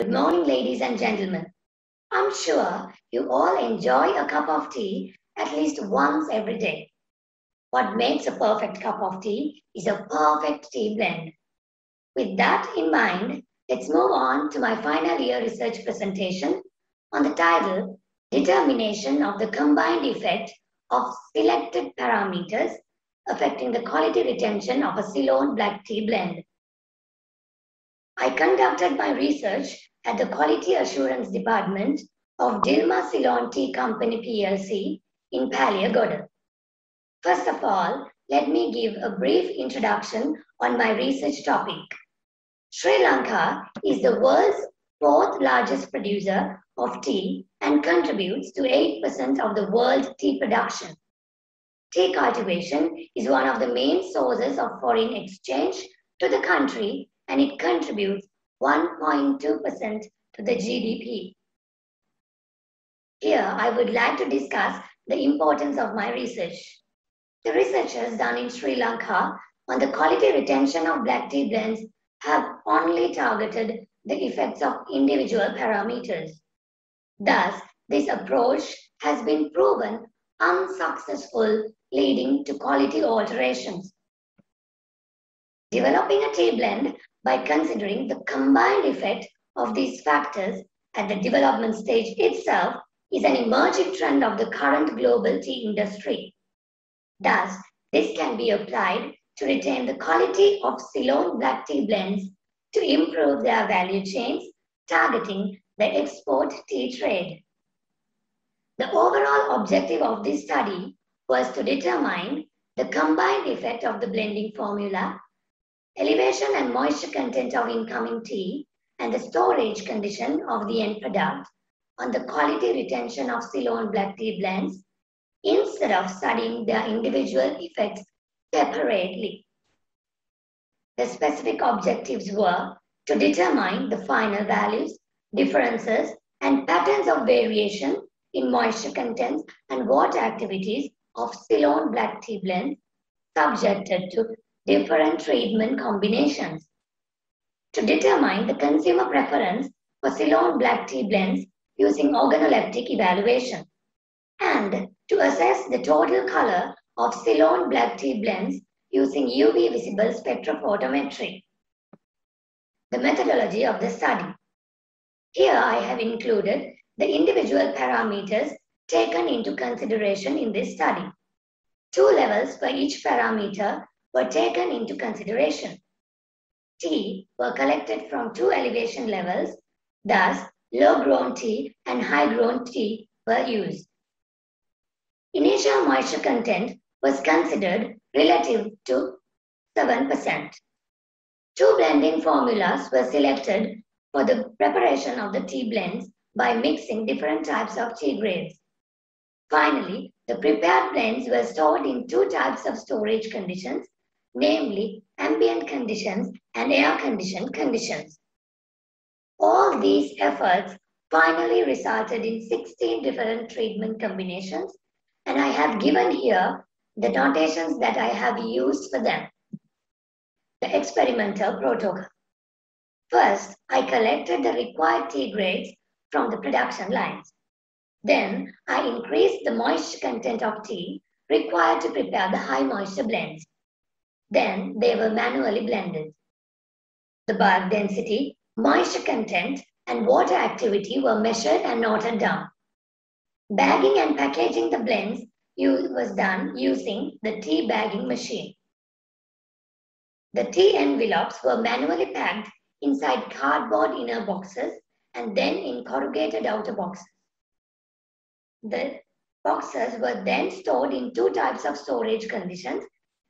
Good morning, ladies and gentlemen. I'm sure you all enjoy a cup of tea at least once every day. What makes a perfect cup of tea is a perfect tea blend. With that in mind, let's move on to my final year research presentation on the title Determination of the Combined Effect of Selected Parameters Affecting the Quality Retention of a Ceylon Black Tea Blend. I conducted my research at the Quality Assurance Department of Dilmah Ceylon Tea Company PLC in Peliyagoda. First of all, let me give a brief introduction on my research topic. Sri Lanka is the world's fourth largest producer of tea and contributes to 8% of the world tea production. Tea cultivation is one of the main sources of foreign exchange to the country and it contributes 1.2% to the GDP. Here, I would like to discuss the importance of my research. The researchers done in Sri Lanka on the quality retention of black tea blends have only targeted the effects of individual parameters. Thus, this approach has been proven unsuccessful, leading to quality alterations. Developing a tea blend by considering the combined effect of these factors at the development stage itself is an emerging trend of the current global tea industry. Thus, this can be applied to retain the quality of Ceylon black tea blends to improve their value chains, targeting the export tea trade. The overall objective of this study was to determine the combined effect of the blending formula, elevation and moisture content of incoming tea, and the storage condition of the end product on the quality retention of Ceylon black tea blends instead of studying their individual effects separately. The specific objectives were to determine the final values, differences, and patterns of variation in moisture contents and water activities of Ceylon black tea blends subjected to different treatment combinations. To determine the consumer preference for Ceylon black tea blends using organoleptic evaluation and to assess the total color of Ceylon black tea blends using UV visible spectrophotometry. The methodology of the study. Here I have included the individual parameters taken into consideration in this study. Two levels for each parameter were taken into consideration. T were collected from two elevation levels, thus low-grown tea and high-grown tea were used. Initial moisture content was considered relative to 7%. Two blending formulas were selected for the preparation of the tea blends by mixing different types of tea grades. Finally, the prepared blends were stored in two types of storage conditions, namely ambient conditions and air-conditioned conditions. All these efforts finally resulted in 16 different treatment combinations, and I have given here the notations that I have used for them. The experimental protocol. First, I collected the required tea grades from the production lines. Then, I increased the moisture content of tea required to prepare the high moisture blends. Then, they were manually blended. The bulk density, moisture content, and water activity were measured and noted down. Bagging and packaging the blends was done using the tea bagging machine. The tea envelopes were manually packed inside cardboard inner boxes and then in corrugated outer boxes. The boxes were then stored in two types of storage conditions,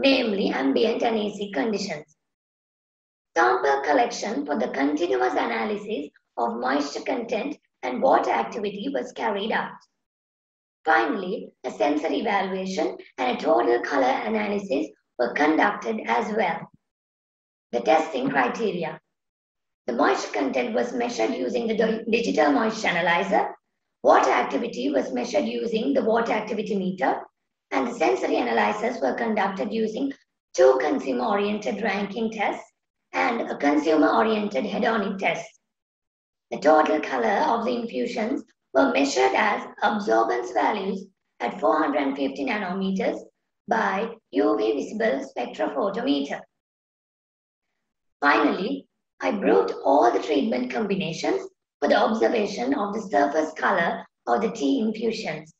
namely ambient and AC conditions. Sample collection for the continuous analysis of moisture content and water activity was carried out. Finally, a sensory evaluation and a total color analysis were conducted as well. The testing criteria. The moisture content was measured using the digital moisture analyzer. Water activity was measured using the water activity meter. And the sensory analysis were conducted using two consumer-oriented ranking tests and a consumer-oriented hedonic test. The total color of the infusions were measured as absorbance values at 450 nanometers by UV visible spectrophotometer. Finally, I brought all the treatment combinations for the observation of the surface color of the tea infusions.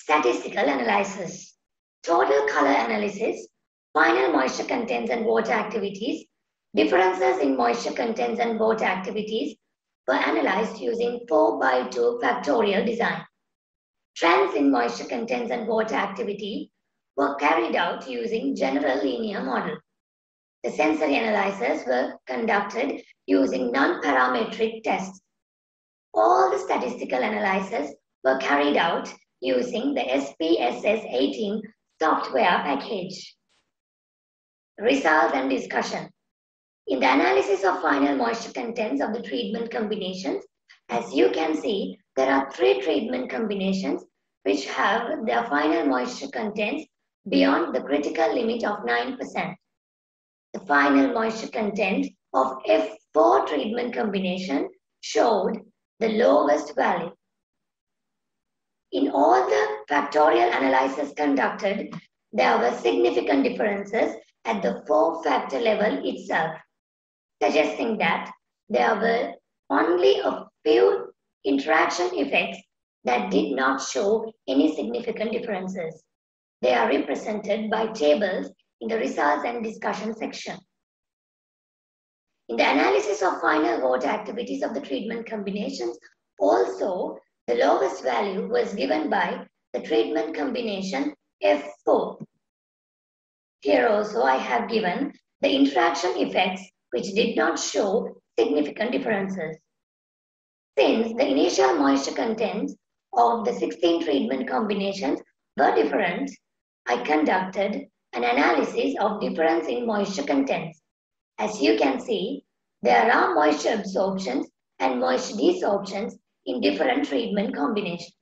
Statistical analysis. Total color analysis, final moisture contents and water activities, differences in moisture contents and water activities were analyzed using 4 by 2 factorial design. Trends in moisture contents and water activity were carried out using general linear model. The sensory analyses were conducted using non-parametric tests. All the statistical analyses were carried out using the SPSS 18 software package. Results and discussion. In the analysis of final moisture contents of the treatment combinations, as you can see, there are three treatment combinations which have their final moisture contents beyond the critical limit of 9%. The final moisture content of F4 treatment combination showed the lowest value. In all the factorial analysis conducted, there were significant differences at the four factor level itself suggesting that there were only a few interaction effects that did not show any significant differences. They are represented by tables in the results and discussion section. In the analysis of final water activities of the treatment combinations, also the lowest value was given by the treatment combination F4. Here also I have given the interaction effects which did not show significant differences. Since the initial moisture contents of the 16 treatment combinations were different, I conducted an analysis of difference in moisture contents. As you can see, there are moisture absorptions and moisture desorptions in different treatment combinations.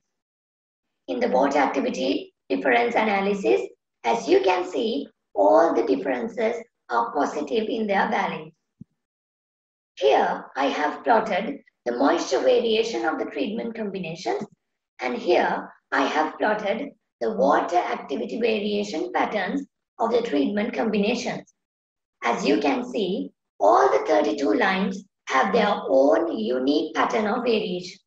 In the water activity difference analysis, as you can see, all the differences are positive in their values. Here I have plotted the moisture variation of the treatment combinations and here I have plotted the water activity variation patterns of the treatment combinations. As you can see, all the 32 lines have their own unique pattern of variation.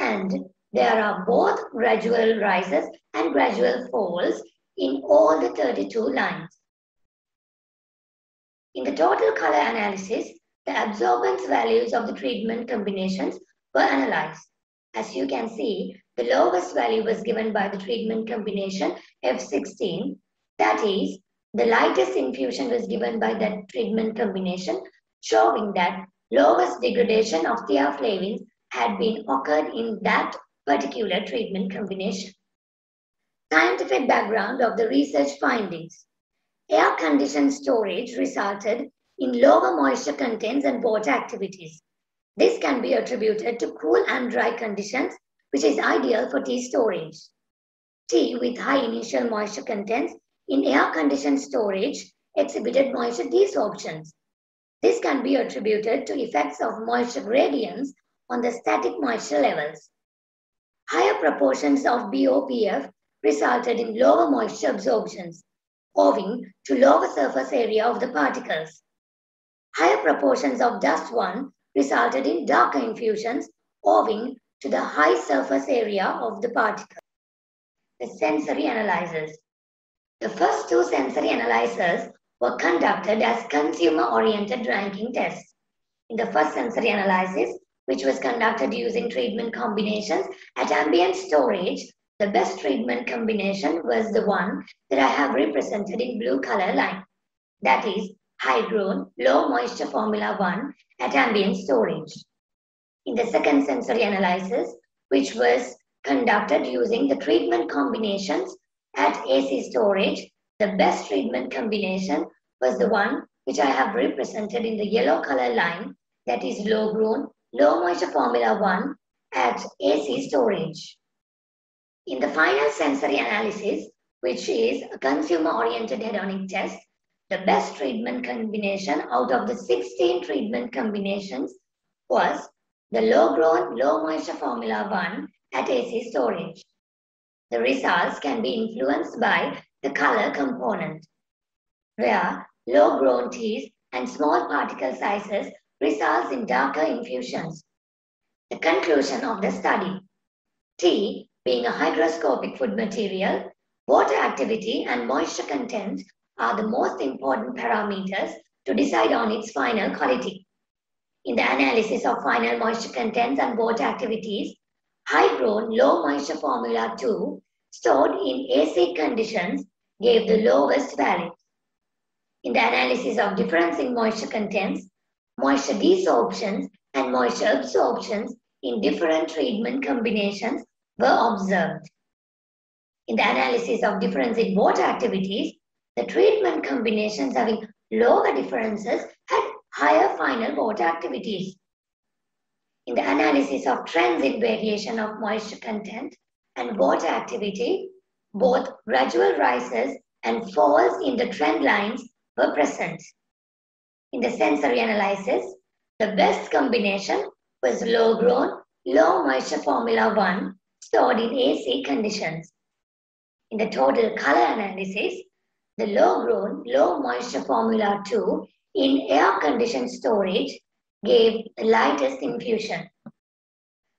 And there are both gradual rises and gradual falls in all the 32 lines. In the total color analysis, the absorbance values of the treatment combinations were analyzed. As you can see, the lowest value was given by the treatment combination F16. That is, the lightest infusion was given by that treatment combination, showing that lowest degradation of theaflavins had been occurred in that particular treatment combination. Scientific background of the research findings. Air-conditioned storage resulted in lower moisture contents and water activities. This can be attributed to cool and dry conditions, which is ideal for tea storage. Tea with high initial moisture contents in air-conditioned storage exhibited moisture desorptions. This can be attributed to effects of moisture gradients on the static moisture levels. Higher proportions of BOPF resulted in lower moisture absorptions, owing to lower surface area of the particles. Higher proportions of dust 1 resulted in darker infusions owing to the high surface area of the particle. The sensory analyzers. The first two sensory analyzers were conducted as consumer-oriented ranking tests. In the first sensory analysis, which was conducted using treatment combinations at ambient storage, the best treatment combination was the one that I have represented in blue color line. That is high grown, low moisture formula 1 at ambient storage. In the second sensory analysis, which was conducted using the treatment combinations at AC storage, the best treatment combination was the one which I have represented in the yellow color line that is low grown, low moisture formula 1 at AC storage. In the final sensory analysis, which is a consumer oriented hedonic test, the best treatment combination out of the 16 treatment combinations was the low-grown, low-moisture Formula 1 at AC storage. The results can be influenced by the color component, where low-grown teas and small particle sizes results in darker infusions. The conclusion of the study. Tea, being a hygroscopic food material, water activity and moisture content are the most important parameters to decide on its final quality. In the analysis of final moisture contents and water activities, high-grown low moisture formula 2 stored in AC conditions gave the lowest values. In the analysis of difference in moisture contents, moisture desorptions and moisture absorptions in different treatment combinations were observed. In the analysis of difference in water activities, the treatment combinations having lower differences had higher final water activities. In the analysis of trends in variation of moisture content and water activity, both gradual rises and falls in the trend lines were present. In the sensory analysis, the best combination was low-grown, low moisture Formula 1 stored in AC conditions. In the total color analysis, the low-grown, low moisture Formula 2 in air-conditioned storage gave the lightest infusion.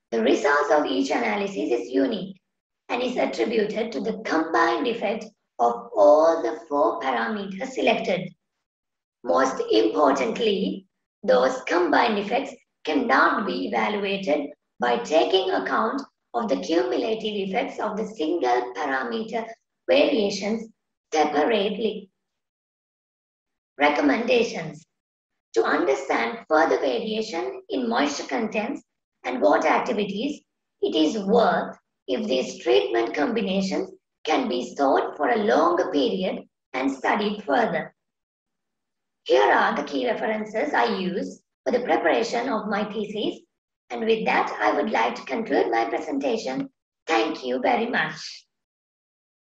The results of each analysis is unique and is attributed to the combined effect of all the four parameters selected. Most importantly, those combined effects cannot be evaluated by taking account of the cumulative effects of the single parameter variations separately. Recommendations. To understand further variation in moisture contents and water activities, it is worth if these treatment combinations can be stored for a longer period and studied further. Here are the key references I use for the preparation of my thesis. And with that, I would like to conclude my presentation. Thank you very much.